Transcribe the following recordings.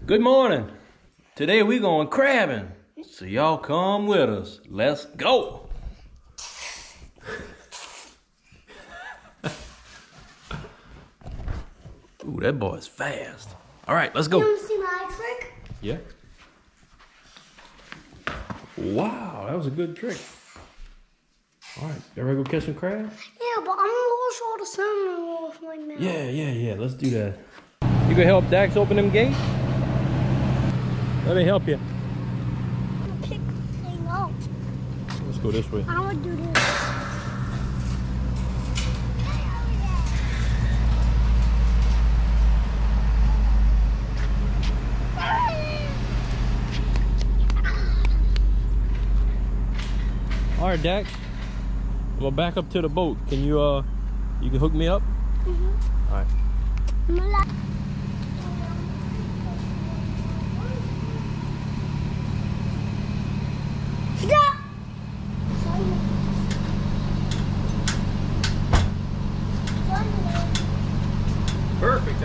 Good morning. Today we going crabbing. So y'all come with us. Let's go. Ooh, that boy's fast. All right, let's go. You want to see my trick? Yeah. Wow, that was a good trick. All right, you ready to go catch some crabs? Yeah, but I'm a little short of salmon off right now. Yeah, yeah, yeah. Let's do that. You gonna help Dax open them gates? Let me help you. Pick the thing up. Let's go this way. I would do this. All right, Dax. I'm gonna back up to the boat. Can you uh, you can hook me up? All right. I'm gonna let- Stop! Perfect.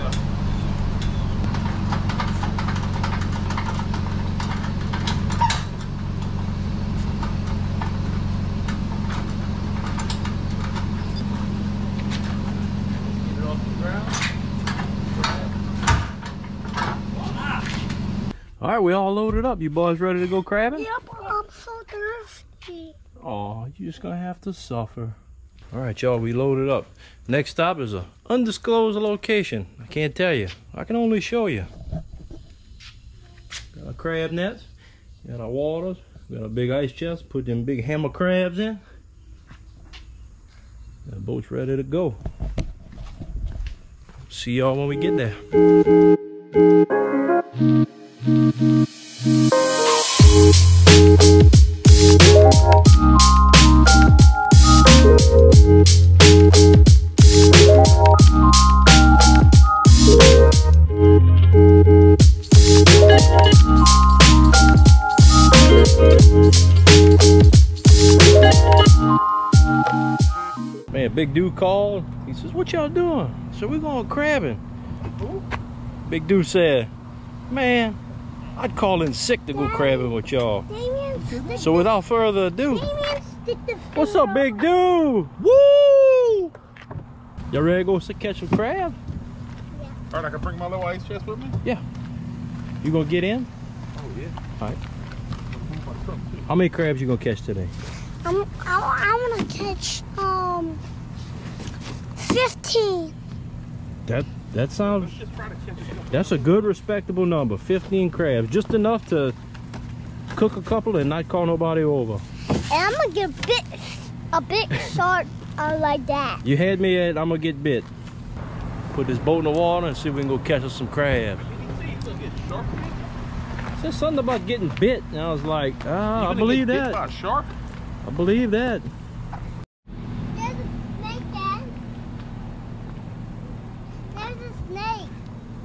All right, we all loaded up. You boys ready to go crabbing? Yep, I'm so thirsty. Oh, you just gonna have to suffer. All right, y'all, we loaded up. Next stop is a undisclosed location. I can't tell you. I can only show you. Got our crab nets. Got our waters. Got a big ice chest. Put them big hammer crabs in. The boat's ready to go. See y'all when we get there. Man, big dude called. He says, "What y'all doing?" So we going crabbing. Big dude said, "Man, I'd call in sick to go crabbing with y'all." So without further ado, Damien, stick the what's up, big dude? Woo! Y'all ready to go s- catch some crab? Yeah. All right, I can bring my little ice chest with me. Yeah. You gonna get in? Oh yeah. All right. How many crabs you gonna catch today? I'm, I, I want to catch um 15. That that sounds. Let's just try to catch it. That's a good, respectable number. 15 crabs, just enough to cook a couple and not call nobody over. And I'm gonna get a bit a bit short uh, like that. You had me at I'm gonna get bit. Put this boat in the water and see if we can go catch us some crabs. You get shark? Said something about getting bit, and I was like, ah, You I believe get bit that. By a shark? I believe that. There's a snake, Dad. There's a snake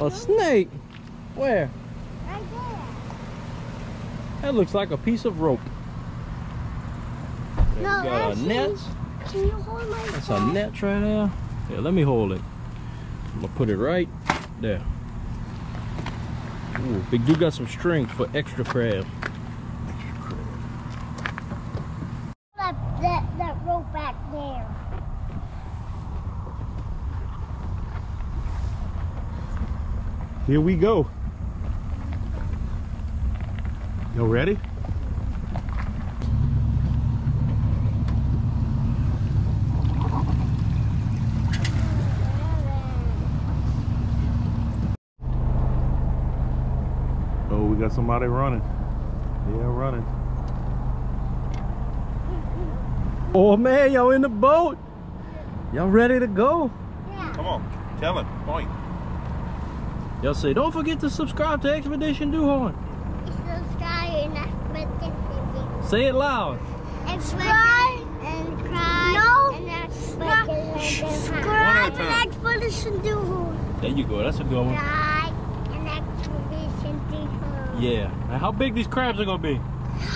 A snake? Where? right there. That looks like a piece of rope. There No, we got actually- nets. Can you hold my That's a net right there. Yeah, let me hold it. I'm gonna put it right there. Ooh, Big Dude got some strings for extra crab. That, that, that rope back there. Here we go. Y'all ready? Oh, we got somebody running. Yeah, running. Oh man, y'all in the boat? Y'all ready to go? Yeah. Come on, tell him. Point. Y'all say, don't forget to subscribe to Expedition Duhon. Subscribe and expect Say it loud. Subscribe and cry. No. And subscribe One and expedition do. There you go. That's a good one. Cry and expedition do. Yeah. Now, how big these crabs are gonna be?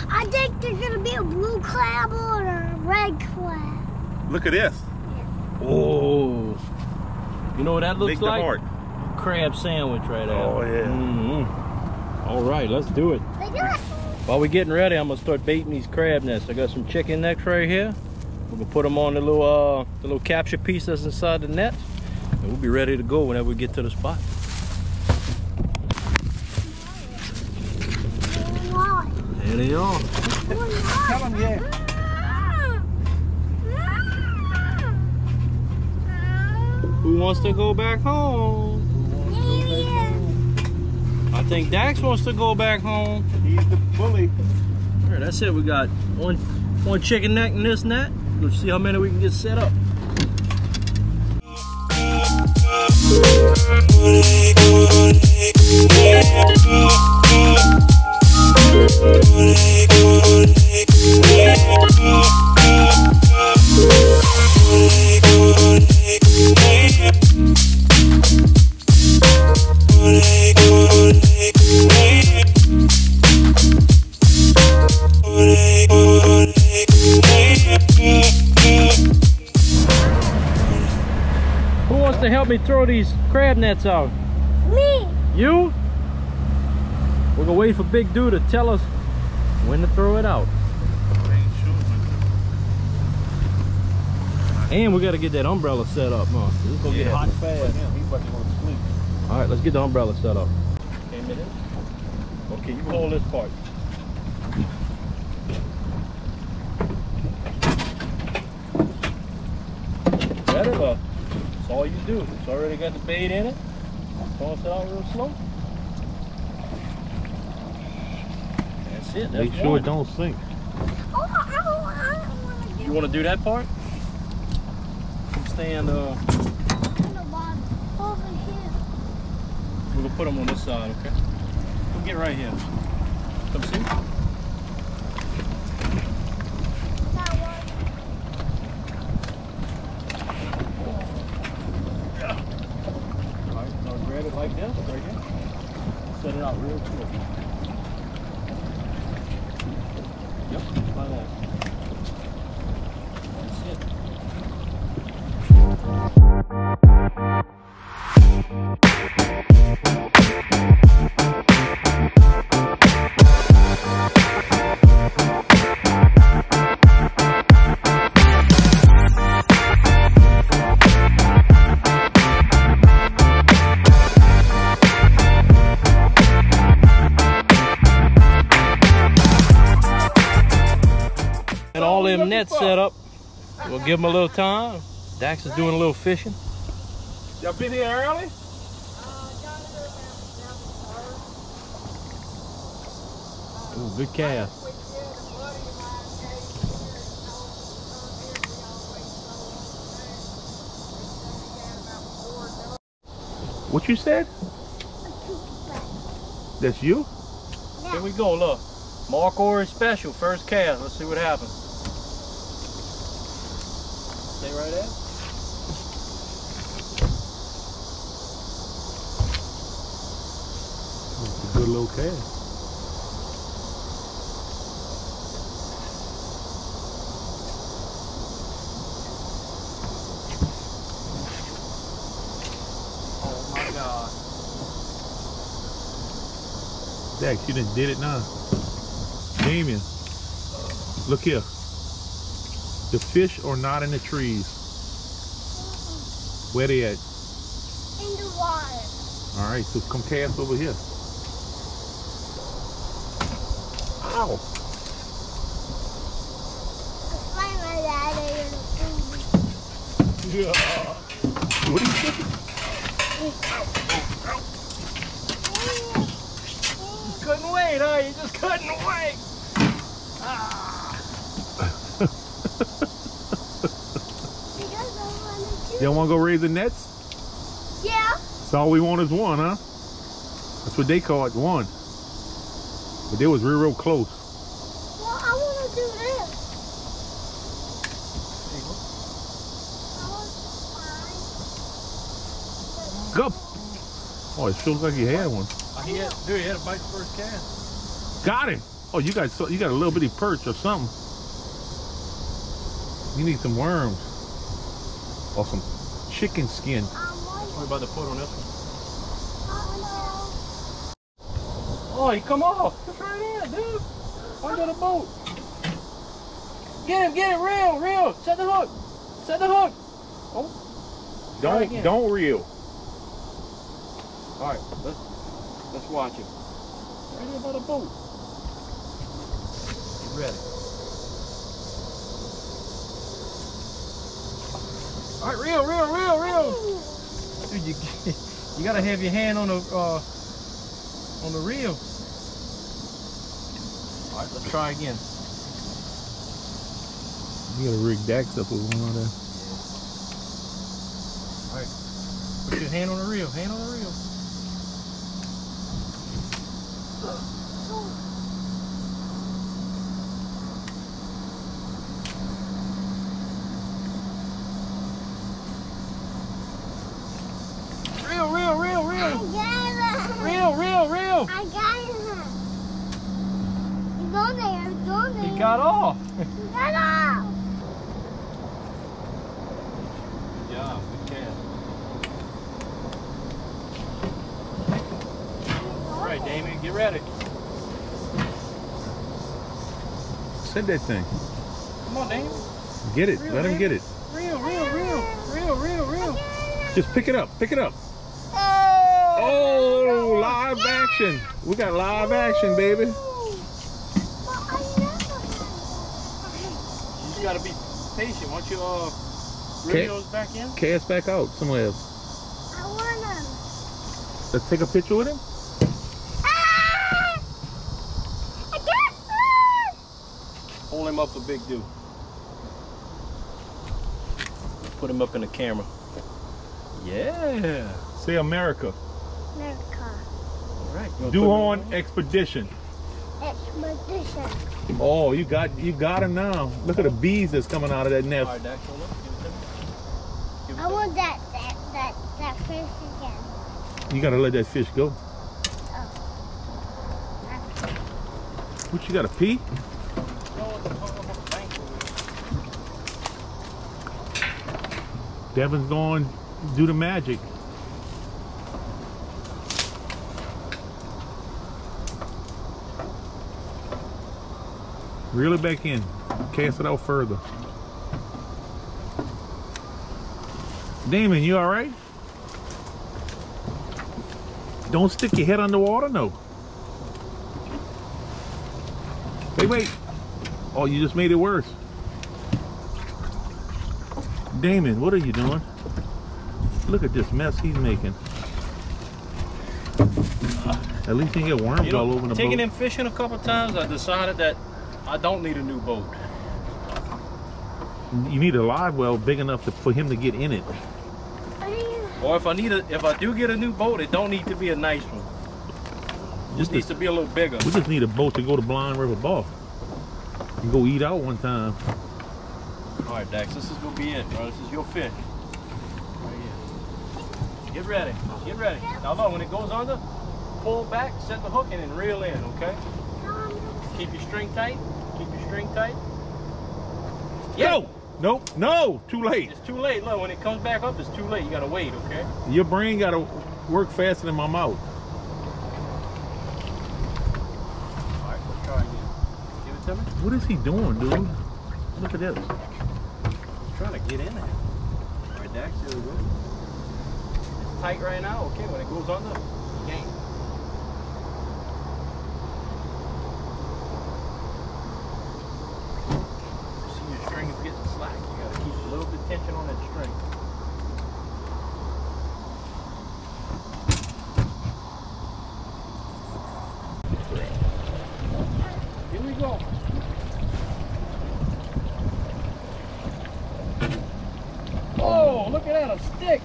I think there's gonna be a blue crab or a red crab. Look at this. Oh. You know what that looks Make the like? Heart. Crab sandwich right there. Oh, yeah. Mhm. right, let's do it. They do it. While we're getting ready, I'm gonna start baiting these crab nests. I got some chicken necks right here. We're gonna put them on the little uh, the little capture piece that's inside the net, and we'll be ready to go whenever we get to the spot. Why? There they are. Tell them yeah. Who wants to go back home? I think Dax wants to go back home. He's the bully. All right, that's it. We got one one chicken neck in this net. Let's see how many we can get set up. To help me throw these crab nets out? Me. You? We're gonna wait for Big Dude to tell us when to throw it out. And we gotta get that umbrella set up, huh? It's gonna get hot fast. He's about to go to sleep. All right, let's get the umbrella set up. Okay, minute. Okay, you hold this part. Got it up. That's all you do. It's already got the bait in it. Toss it out real slow. That's it. That's Make sure one. it don't sink. Oh, I don't, I don't want to You want to do that part? Come stand. Uh, it on the bottom. Over here. we're gonna put them on this side, okay? Come get right here. Come see. We'll give them a little time. Dax is doing a little fishing. Y'all been here early? Ooh, good cast. What you said? That's you? Here we go, look. Mark Orange special, first cast. Let's see what happens. Stay right there. It's a good little cast. Oh my God. Dax, you done did it now. Damien, look here. The fish are not in the trees. Where they at? In the water. All right, so come cast over here. Ow. It's like my daddy in the. Yeah. What are you thinking? Couldn't wait, huh? You just couldn't wait. Because I want to do. Y'all want to go raise the nets? Yeah. So all we want is one, huh? That's what they call it, one. But they was real, real close. Well, I want to do this. I want to Go. Oh, it feels like you had one. Uh, he had, dude, he had a bite the first cast. Got it. Oh, you got so you got a little bitty perch or something. You need some worms or some chicken skin. I want What about the put on this one? Oh, he come off. It's right there, dude. Under the boat. Get him, get it, reel, reel. Set the hook. Set the hook. Oh. Don't again. don't reel. All right, let's let's watch him. Right here by the boat. Get ready. All right, reel, reel, reel, reel. Dude, you you gotta have your hand on the uh on the reel. All right, let's try again. You gotta rig Dax up with one of that. Put your hand on the reel. Hand on the reel. Reel, reel, reel, I reel. got it. Reel, reel, reel. I got it. It's on there. It's on there. He got off. He got off. Good job. Good cast. All right, Damien, get ready. Set that thing. Come on, Damien. Get it. Reel, Let him get it. Reel, reel, reel, reel, reel, reel. Just pick it up. Pick it up. Oh! Oh, live action. We got live action, baby. But I never You just gotta be patient. Once you uh Okay. reel those back in. Cast back out somewhere else. I wanna. Let's take a picture with him. Ah! I got Hold him up for Big Do. Put him up in the camera. Yeah. Say America. America. All right. Do put him on expedition. Expedition. Oh, you got you got him now. Look at the bees that's coming out of that nest. right, Dax, hold up. Give it to me. Give it I want that that that that fish again. You gotta let that fish go. Oh. What you gotta pee? No, it's a hung up on the bank over Devin's going do the magic. Reel it back in. Cast it out further. Damon, you all right? Don't stick your head underwater, no. Hey, wait. Oh, you just made it worse. Damon, what are you doing? Look at this mess he's making. At least he get worms You know, all over the taking boat. him fishing a couple times, I decided that I don't need a new boat. You need a live well big enough to, for him to get in it. What are you? Or if I need a, if I do get a new boat, it don't need to be a nice one. It just needs to be a little bigger. We just need a boat to go to Blind River Ball. And go eat out one time. All right, Dax, this is gonna be it, bro. This is your fish. Right here. Get ready. Get ready. Now look, when it goes under, pull back, set the hook in, and reel in. Okay. Keep your string tight. Keep your string tight. Yeah. Go! Nope, no, too late. It's too late. Look, when it comes back up, it's too late. You gotta wait. Okay. Your brain gotta work faster than my mouth. All right, let's try again. Give it to me. What is he doing, dude? Look at this. Trying to get in there. All right, Dax, here we go. It's tight right now. Okay, when it goes under, gang. You see your string is getting slack. You gotta keep a little bit of tension on that string. Here we go. Oh, look at that, a stick.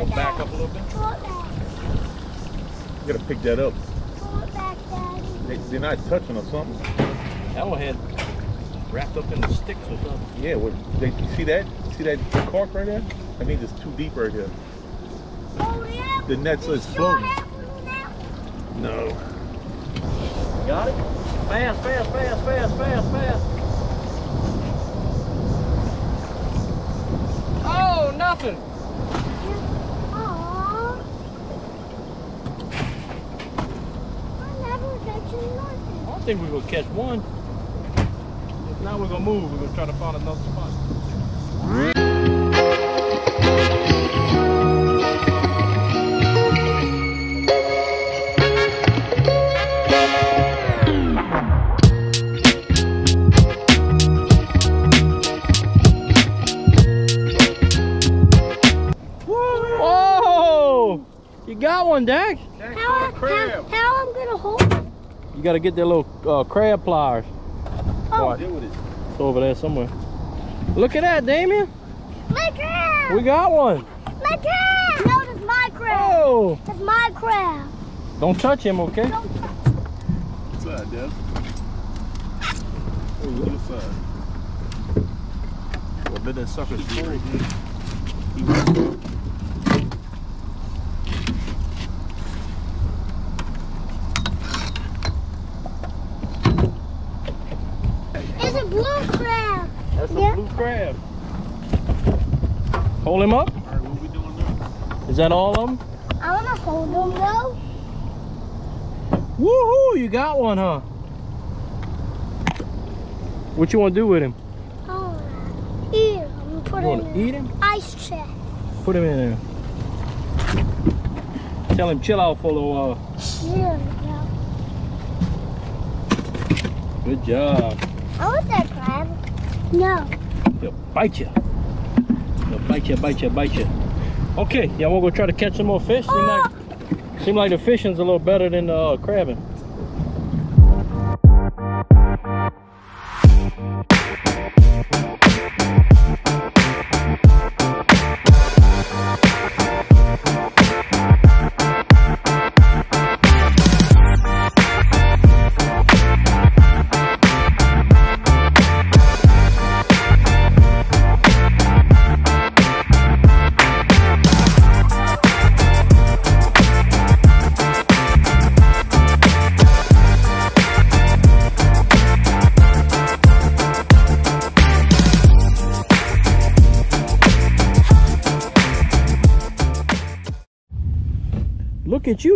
Go back up a little bit. You gotta pick that up. Pull it back, Daddy. They, they're not touching or something. That one had wrapped up in the sticks or something. Yeah, what, they, you see that? See that cork right there? I mean, it's too deep right here. Oh, yeah. The net's You is floating. have one now? No. Got it? Fast, fast, fast, fast, fast, fast. Oh, nothing. nothing. Aww. I never catching nothing. I think we're gonna catch one. If not, we're gonna move. We're gonna try to find another You gotta get that little uh, crab pliers. Oh, Watch. It's over there somewhere. Look at that, Damien. my crab! We got one. My crab! No, that's my crab. Oh! That's my crab. Don't touch him, okay? Don't touch Side, Dev. Oh, the other side. A bit of sucker's full. It's a blue crab. That's a Yeah. blue crab. Hold him up. All right, what we doing now? Is that all of them? I wanna hold him though. Woohoo! You got one, huh? What you want to do with him? Oh, here, I'm gonna put You him want to in eat him? ice chest. Put him in there. Tell him chill out for a little while. We. Good job. I want that crab. No. He'll bite you. He'll bite you, bite you, bite you. Okay, y'all want to go try to catch some more fish? Seem like, seem like the fishing's a little better than the uh, crabbing.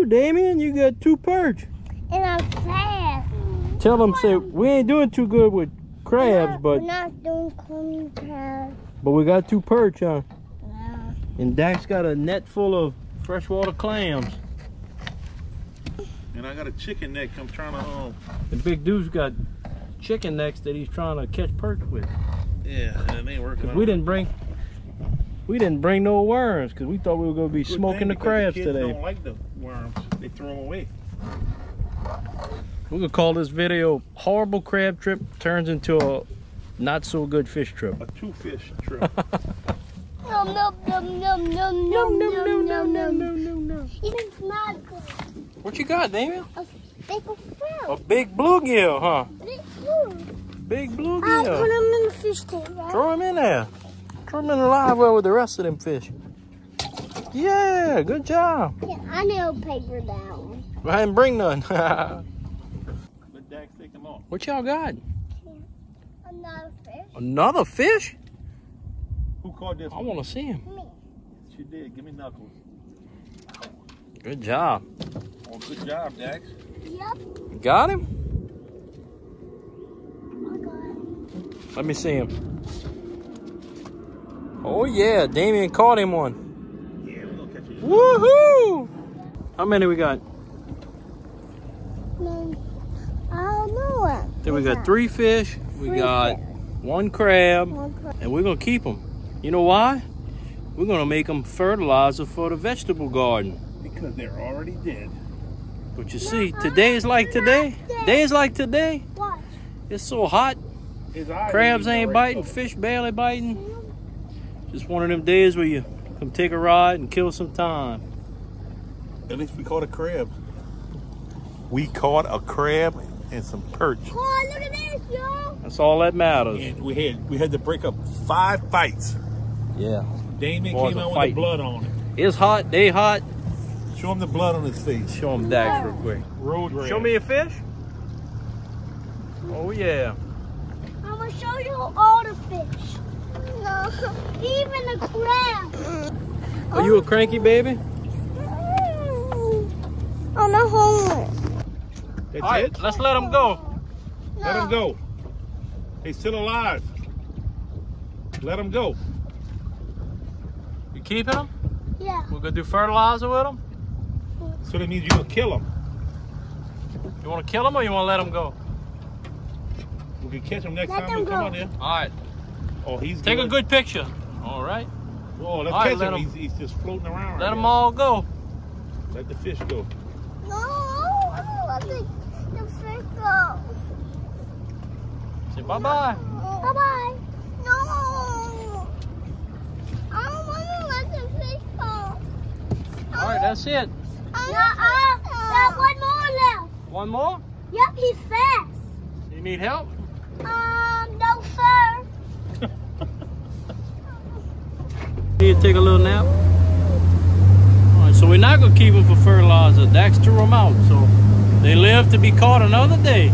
You, Damien. You got two perch. and I'm fast. Tell them, say, we ain't doing too good with crabs, We're but not doing clean crabs. but we got two perch, huh? No. And Dax got a net full of freshwater clams. And I got a chicken neck I'm trying to, um, The big dude's got chicken necks that he's trying to catch perch with. yeah, and it ain't working. Cause we didn't bring, we didn't bring no worms because we thought we were gonna be Good smoking the because crabs kids today. don't like the worms. They throw them away. We're gonna call this video "Horrible Crab Trip Turns into a Not So Good Fish Trip." A two fish trip. Nom nom nom nom nom nom nom nom nom nom. no. It's not good. What you got, Damien? Big A fruit. big bluegill, huh? Big fruit. Big I'll put bluegill. them in the fish tank, right? Throw him in there. Throw him in the live well with the rest of them fish. Yeah, good job. Yeah, I know paper down. I didn't bring none. Let Dax take them off. what y'all got? Another fish. Another fish? Who caught this I want to see him. Me. She did. Give me knuckles. Good job. Oh, good job, Dax. Yep. Got him? I got it. Let me see him. Oh yeah, Damien caught him one. Yeah, we're gonna catch you. Woohoo! How many we got? No, I don't know it. Then we got three fish. We got one crab, One crab. and we're gonna keep them. You know why? We're gonna make them fertilizer for the vegetable garden. Because they're already dead. But you see, today is like today. Days like today. Watch. It's so hot. Crabs ain't biting. closed. Fish barely biting. Mm-hmm. Just one of them days where you come take a ride and kill some time. At least we caught a crab. We caught a crab and some perch. Oh, look at this, y'all. That's all that matters. And we had we had to break up five fights. Yeah. Damien Boys came are out with the blood on it. It's hot. They hot. Show him the blood on his face. Show him Dax real quick. Road rage. Show me a fish. Oh yeah. I'm gonna show you all the fish. No, even the crab. Are you a cranky baby? Oh, I'm not homeless. That's All right, it? let's let him go. Let him go. He's still alive. Let him go. You keeping him? Yeah. We're gonna do fertilizer with him. So that means you're gonna kill him. You want to kill him or you want to let him go? We can catch him next Let time them we come go. out there. All right, Oh, he's take a good picture. All right, Oh, let's All right, catch let him. him- He's, he's just floating around. let right them there. all go. Let the fish go. No, I don't let the, the fish. Say bye bye. Bye bye. No. I don't want to let the fish go. All right, that's it. Uh-uh. Got one more left. One more. Yep, he's fast. You need help? Um, no, sir. Need to take a little nap. All right, so we're not gonna keep them for fertilizer. Dax threw them out, so they live to be caught another day.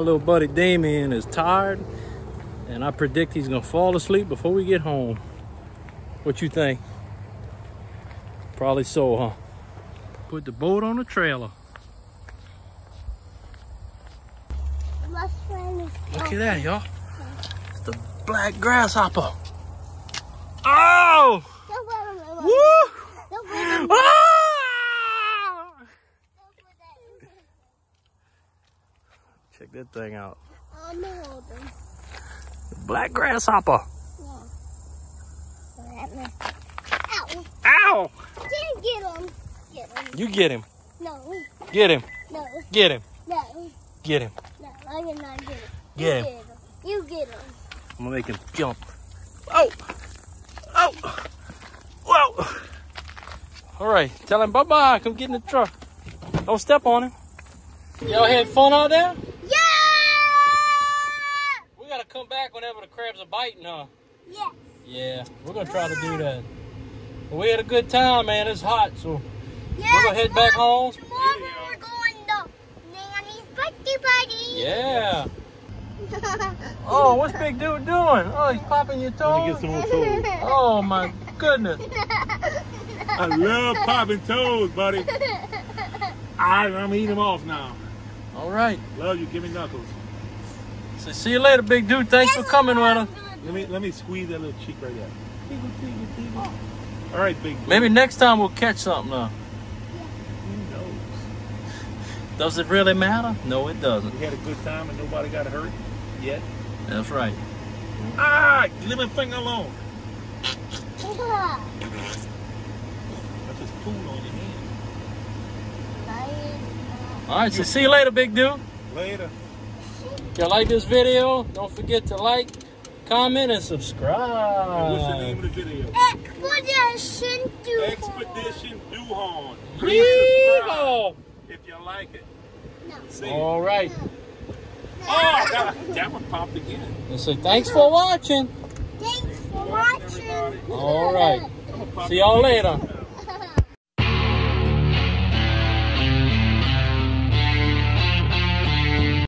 Little buddy Damien is tired, and I predict he's gonna fall asleep before we get home. What you think? Probably so, huh? Put the boat on the trailer. Look at that, y'all. It's the black grasshopper. Oh! Don't let him in. Woo! Don't let him Ah! Check that thing out. I'm gonna him. Black grasshopper. Let me. Ow. Ow! Can't get him. Get him. You get him. No. Get him. No. Get him. No. Get him. No. I cannot get him. Get you him. Get him. You get him. I'm gonna make him jump. Oh! Oh! Whoa! All right, tell him bye-bye. Come get in the truck. Don't step on him. Y'all had fun out there? Yeah! We gotta come back whenever the crabs are biting, huh? Yeah. Yeah, we're gonna try to do that. But we had a good time, man. It's hot, so Yeah. we're gonna head back home. Tomorrow we're going to Nanny's birthday party. Yeah. Oh, what's Big Dude doing? Oh, he's popping your Let me get some more toes. Oh my goodness. I love popping toes, buddy. I, I'm eating them off now. All right. Love you. Give me knuckles. So see you later, Big Dude. Thanks for coming with us. Let me let me squeeze that little cheek right there. All right, big. Maybe next time we'll catch something. Uh, Who knows? does it really matter? No, it doesn't. We had a good time and nobody got hurt yet. That's right. Ah, leave my finger alone. That's just pool on your hand. All right. So see you later, Big Dude. Later. If you like this video, don't forget to like, comment, and subscribe. And what's the name of the video? Expedition to Expedition Duhon. Please if you like it. No. See? All right. Oh, that, that one popped again. And so thanks for watching. Thanks for watching. All right. I'm gonna pop See y'all later.